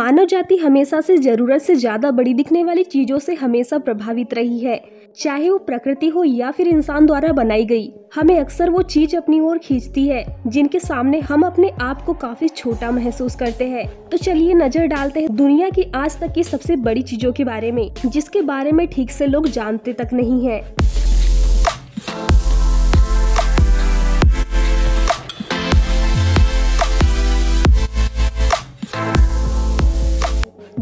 मानव जाति हमेशा से ज़रूरत से ज़्यादा बड़ी दिखने वाली चीज़ों से हमेशा प्रभावित रही है। चाहे वो प्रकृति हो या फिर इंसान द्वारा बनाई गई, हमें अक्सर वो चीज़ अपनी ओर खींचती है, जिनके सामने हम अपने आप को काफ़ी छोटा महसूस करते हैं। तो चलिए नज़र डालते हैं दुनिया की आज तक की सबसे बड़ी चीज़ों के बारे में, जिसके बारे में ठीक से लोग जानते तक नहीं है।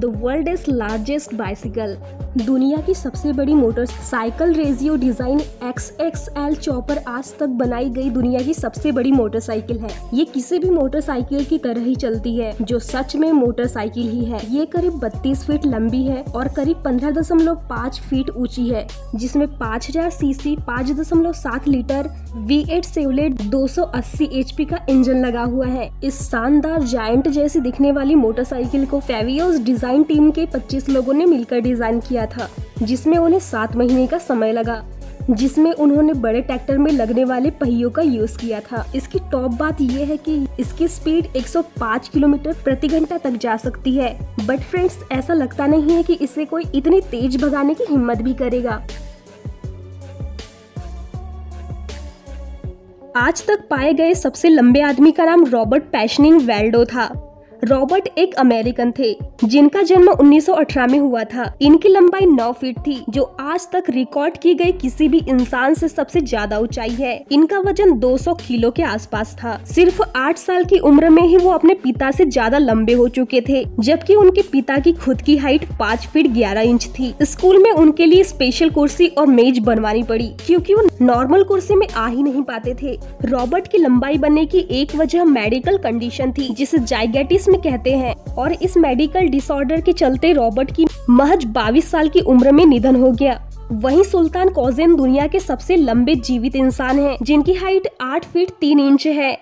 The world is largest bicycle दुनिया की सबसे बड़ी motorcycle Regio design X X L chopper आज तक बनाई गई दुनिया की सबसे बड़ी मोटरसाइकिल है। ये किसी भी मोटरसाइकिल की तरह ही चलती है, जो सच में मोटरसाइकिल ही है। ये करीब 32 फीट लंबी है और करीब 15.5 फीट ऊँची है, जिसमें 5000 CC 5.7 litre V8 Chevrolet 280 HP का इंजन लगा हुआ है। इस शानदार जायंट जैसी दिखने वाली मोटरसाइकिल को फेवियोस डिज़ाइन टीम के 25 लोगों ने मिलकर डिज़ाइन किया था, जिसमें उन्हें सात महीने का समय लगा, जिसमें उन्होंने बड़े ट्रैक्टर में लगने वाले पहियों का यूज़ किया था। इसकी टॉप बात यह है कि इसकी स्पीड 105 किलोमीटर प्रति घंटा तक जा सकती है। बट फ्रेंड्स ऐसा लगता नहीं है कि इसे कोई इतनी तेज भगाने की हिम्मत भी करेगा। आज तक पाए गए सबसे लंबे आदमी का नाम रॉबर्ट पैशनिंग वेल्डो था। रॉबर्ट एक अमेरिकन थे, जिनका जन्म 1918 में हुआ था। इनकी लंबाई 9 फीट थी, जो आज तक रिकॉर्ड की गई किसी भी इंसान से सबसे ज़्यादा ऊंचाई है। इनका वज़न 200 किलो के आसपास था। सिर्फ़ 8 साल की उम्र में ही वो अपने पिता से ज़्यादा लंबे हो चुके थे, जबकि उनके पिता की खुद की हाइट 5 फीट 11 इंच थी। स्कूल में उनके लिए स्पेशल कुर्सी और मेज बनवानी पड़ी, क्यूँकी वो नॉर्मल कुर्सी में आ ही नहीं पाते थे। रॉबर्ट की लंबाई बनने की एक वजह मेडिकल कंडीशन थी, जिसे जाइगेटिस में कहते हैं और इस मेडिकल डिसऑर्डर के चलते रॉबर्ट की महज 22 साल की उम्र में निधन हो गया। वहीं सुल्तान कौजेन दुनिया के सबसे लंबे जीवित इंसान हैं, जिनकी हाइट 8 फीट 3 इंच है।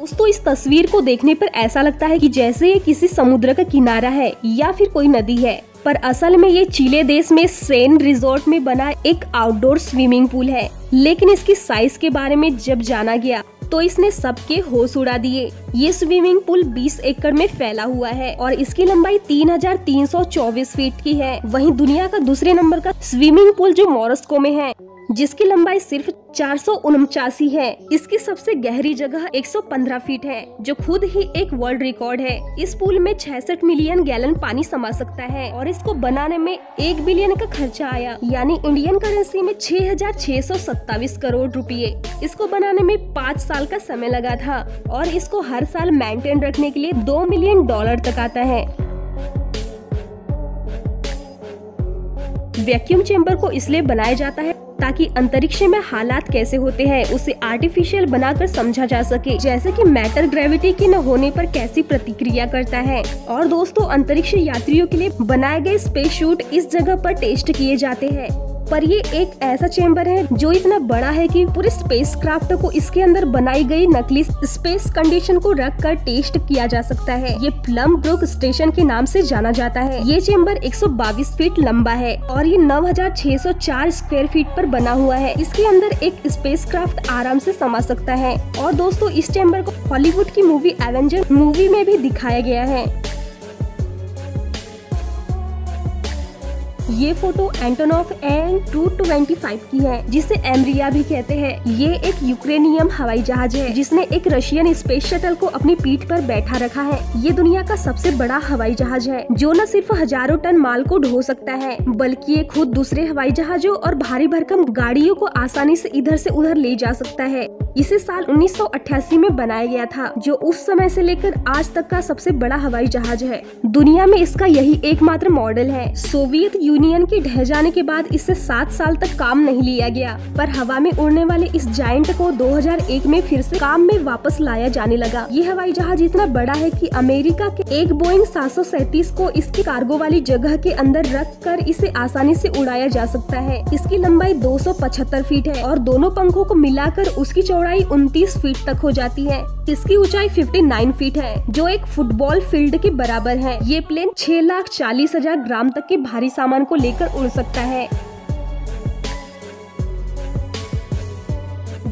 दोस्तों इस तस्वीर को देखने पर ऐसा लगता है कि जैसे ये किसी समुद्र का किनारा है या फिर कोई नदी है। पर असल में ये चिले देश में सेन रिजोर्ट में बना एक आउटडोर स्विमिंग पूल है। लेकिन इसकी साइज़ के बारे में जब जाना गया तो इसने सबके होश उड़ा दिए। ये स्विमिंग पूल 20 एकड़ में फैला हुआ है और इसकी लंबाई 3,324 फीट की है। वहीं दुनिया का दूसरे नंबर का स्विमिंग पूल जो मॉरस्को में है जिसकी लंबाई सिर्फ़ चार है। इसकी सबसे गहरी जगह 115 फीट है, जो खुद ही एक वर्ल्ड रिकॉर्ड है। इस पुल में 66 मिलियन गैलन पानी समा सकता है और इसको बनाने में एक बिलियन का खर्चा आया। यानी इंडियन करेंसी में छह करोड़ रुपए इसको बनाने में पाँच साल का समय लगा था और इसको हर साल मेंटेन रखने के लिए दो मिलियन डॉलर तक आता है। वैक्यूम चेम्बर को इसलिए बनाया जाता है ताकि अंतरिक्ष में हालात कैसे होते हैं, उसे आर्टिफिशियल बनाकर समझा जा सके। जैसे कि मैटर ग्रेविटी के न होने पर कैसी प्रतिक्रिया करता है। और दोस्तों, अंतरिक्ष यात्रियों के लिए बनाए गए स्पेस शूट इस जगह पर टेस्ट किए जाते हैं। पर ये एक ऐसा चेम्बर है जो इतना बड़ा है कि पूरे स्पेस क्राफ्ट को इसके अंदर बनाई गई नकली स्पेस कंडीशन को रख कर टेस्ट किया जा सकता है। ये प्लम ब्रुक स्टेशन के नाम से जाना जाता है। ये चेम्बर 122 फीट लंबा है और ये 9604 स्क्वायर फीट पर बना हुआ है। इसके अंदर एक स्पेस क्राफ्ट आराम से समा सकता है। और दोस्तों, इस चेम्बर को हॉलीवुड की मूवी एवेंजर मूवी में भी दिखाया गया है। ये photo Antonov AN two twenty five की है, जिसे एमरिया भी कहते हैं। ये एक यूक्रेनियम हवाई जहाज़ है, जिसने एक रशियन स्पेस शटल को अपनी पीठ पर बैठा रखा है। ये दुनिया का सबसे बड़ा हवाई जहाज़ है, जो न सिर्फ़ हज़ारों टन माल को ढो सकता है, बल्कि ये खुद दूसरे हवाई जहाजों और भारी भरकम गाड़ियों को आसानी से इधर से उधर ले जा सकता है। इसे साल 1988 में बनाया गया था, जो उस समय से लेकर आज तक का सबसे बड़ा हवाई जहाज़ है। दुनिया में इसका यही एकमात्र मॉडल है, सोवियत यूनियन के ढह जाने के बाद इससे सात साल तक काम नहीं लिया गया, पर हवा में उड़ने वाले इस जाइंट को 2001 में फिर से काम में वापस लाया जाने लगा। ये हवाई जहाज़ इतना बड़ा है कि अमेरिका के एक बोइंग सात को इसकी कार्गो वाली जगह के अंदर रख कर इसे आसानी से उड़ाया जा सकता है। इसकी लंबाई 275 फीट है और दोनों पंखों को मिलाकर उसकी चौड़ाई 29 फीट तक हो जाती है। इसकी ऊंचाई 59 फीट है, जो एक फुटबॉल फ़ील्ड के बराबर है। ये प्लेन छह लाख चालीस हज़ार ग्राम तक के भारी सामान को लेकर उड़ सकता है।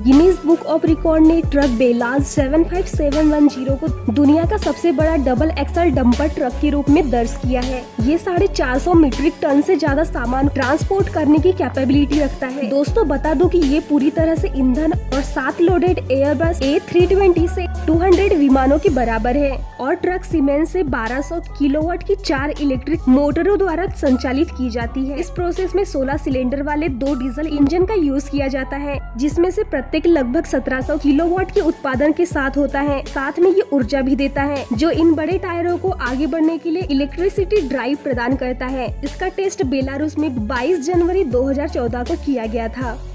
गिनीज बुक ऑफ़ रिकॉर्ड ने ट्रक बेलाज 75710 को दुनिया का सबसे बड़ा डबल एक्सल डंपर ट्रक के रूप में दर्ज किया है। ये साढ़े चार सौ मीट्रिक टन से ज़्यादा सामान ट्रांसपोर्ट करने की कैपेबिलिटी रखता है। दोस्तों, बता दो कि ये पूरी तरह से ईंधन और सात loaded Airbus A three twenty से 200 विमानों के बराबर है और ट्रक सीमेंट से 1200 किलोवाट की चार इलेक्ट्रिक मोटरों द्वारा संचालित की जाती है। इस प्रोसेस में 16 सिलेंडर वाले दो डीजल इंजन का यूज़ किया जाता है, जिसमें से प्रत्येक लगभग 1700 किलोवाट के उत्पादन के साथ होता है। साथ में ये ऊर्जा भी देता है, जो इन बड़े टायरों को आगे बढ़ने के लिए इलेक्ट्रिसिटी ड्राइव प्रदान करता है। इसका टेस्ट बेलारूस में 22 जनवरी 2014 को किया गया था।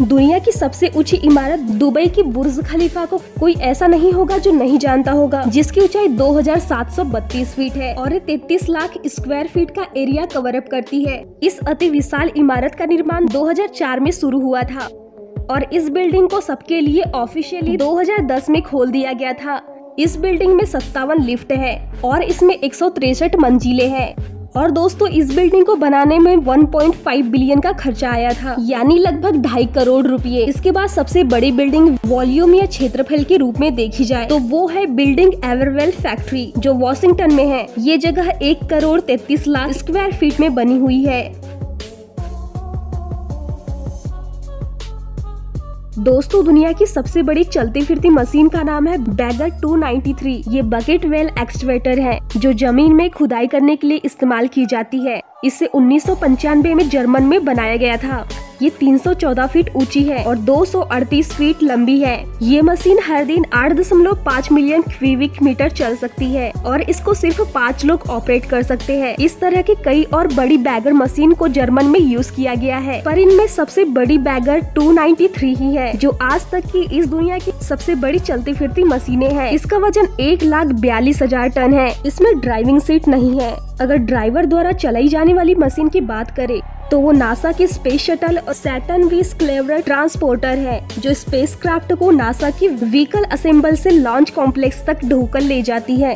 दुनिया की सबसे ऊँची इमारत दुबई की बुर्ज खलीफा को कोई ऐसा नहीं होगा जो नहीं जानता होगा, जिसकी ऊंचाई 2732 फीट है और 33 लाख स्क्वायर फीट का एरिया कवर अप करती है। इस अति विशाल इमारत का निर्माण 2004 में शुरू हुआ था और इस बिल्डिंग को सबके लिए ऑफिशियली 2010 में खोल दिया गया था। इस बिल्डिंग में सत्तावन लिफ्ट है और इसमें एक मंजिले हैं। और दोस्तों, इस बिल्डिंग को बनाने में 1.5 बिलियन का खर्चा आया था। यानी लगभग ढाई करोड़ रुपए इसके बाद सबसे बड़ी बिल्डिंग वॉल्यूम या क्षेत्रफल के रूप में देखी जाए तो वो है बिल्डिंग एवरवेल फैक्ट्री जो वॉशिंगटन में है। ये जगह एक करोड़ तैतीस लाख स्क्वायर फीट में बनी हुई है। दोस्तों, दुनिया की सबसे बड़ी चलती फिरती मशीन का नाम है बैगर 293 ये बकेट वेल एक्सवेटर है, जो ज़मीन में खुदाई करने के लिए इस्तेमाल की जाती है। इसे उन्नीस सौ पंचानबे में जर्मन में बनाया गया था। ये 314 फीट ऊँची है और 238 फीट लंबी है। ये मशीन हर दिन 8.5 मिलियन क्यूबिक मीटर चल सकती है और इसको सिर्फ़ पाँच लोग ऑपरेट कर सकते हैं। इस तरह की कई और बड़ी बैगर मशीन को जर्मन में यूज़ किया गया है, पर इनमें सबसे बड़ी बैगर 293 ही है, जो आज तक की इस दुनिया की सबसे बड़ी चलती फिरती मशीने हैं। इसका वज़न एक लाख बयालीस हज़ार टन है। इसमें ड्राइविंग सीट नहीं है। अगर ड्राइवर द्वारा चलाई जाने वाली मशीन की बात करें तो वो नासा के space shuttle Saturn V crawler transporter है, जो स्पेसक्राफ्ट को नासा की व्हीकल असेंबल से लॉन्च कॉम्प्लेक्स तक ढोकर ले जाती है।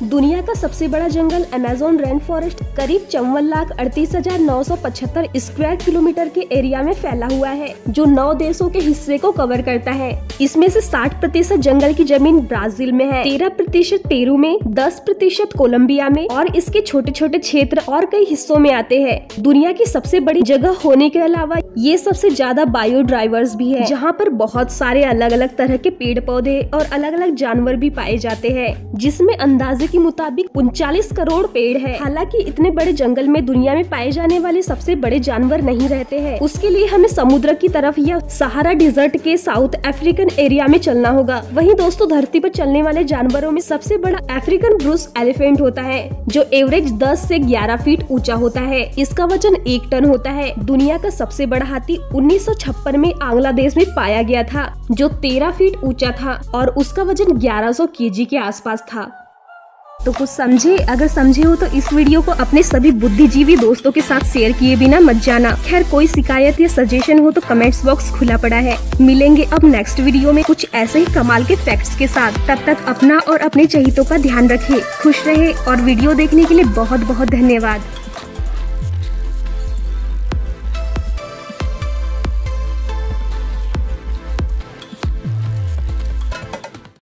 दुनिया का सबसे बड़ा जंगल अमेजोन रेन फॉरेस्ट करीब चौवन लाख अड़तीस हज़ार नौ सौ पचहत्तर स्क्वायर किलोमीटर के एरिया में फैला हुआ है, जो नौ देशों के हिस्से को कवर करता है। इसमें से 60 प्रतिशत जंगल की ज़मीन ब्राज़ील में है 13 प्रतिशत पेरू में 10 प्रतिशत कोलम्बिया में और इसके छोटे छोटे क्षेत्र और कई हिस्सों में आते हैं। दुनिया की सबसे बड़ी जगह होने के अलावा ये सबसे ज़्यादा बायो ड्राइवर्स भी है, जहाँ पर बहुत सारे अलग अलग तरह के पेड़ पौधे और अलग अलग जानवर भी पाए जाते हैं, जिसमें अंदाजे के मुताबिक उनचालीस करोड़ पेड़ है। हालाँकि इतने बड़े जंगल में दुनिया में पाए जाने वाले सबसे बड़े जानवर नहीं रहते हैं। उसके लिए हमें समुद्र की तरफ़ या सहारा डिजर्ट के साउथ अफ्रीकन एरिया में चलना होगा। वहीं दोस्तों, धरती पर चलने वाले जानवरों में सबसे बड़ा अफ्रीकन ब्रूस एलिफेंट होता है, जो एवरेज 10 से 11 फीट ऊँचा होता है। इसका वज़न एक टन होता है। दुनिया का सबसे बड़ा हाथी उन्नीस सौ छप्पन में बांग्लादेश में पाया गया था, जो 13 फीट ऊँचा था और उसका वज़न 1100 केजी के आसपास था। तो कुछ समझे? अगर समझे हो तो इस वीडियो को अपने सभी बुद्धिजीवी दोस्तों के साथ शेयर किए बिना मत जाना। खैर, कोई शिकायत या सजेशन हो तो कमेंट्स बॉक्स खुला पड़ा है। मिलेंगे अब नेक्स्ट वीडियो में कुछ ऐसे ही कमाल के फैक्ट्स के साथ। तब तक अपना और अपने चहितों का ध्यान रखे। खुश रहे और वीडियो देखने के लिए बहुत बहुत धन्यवाद।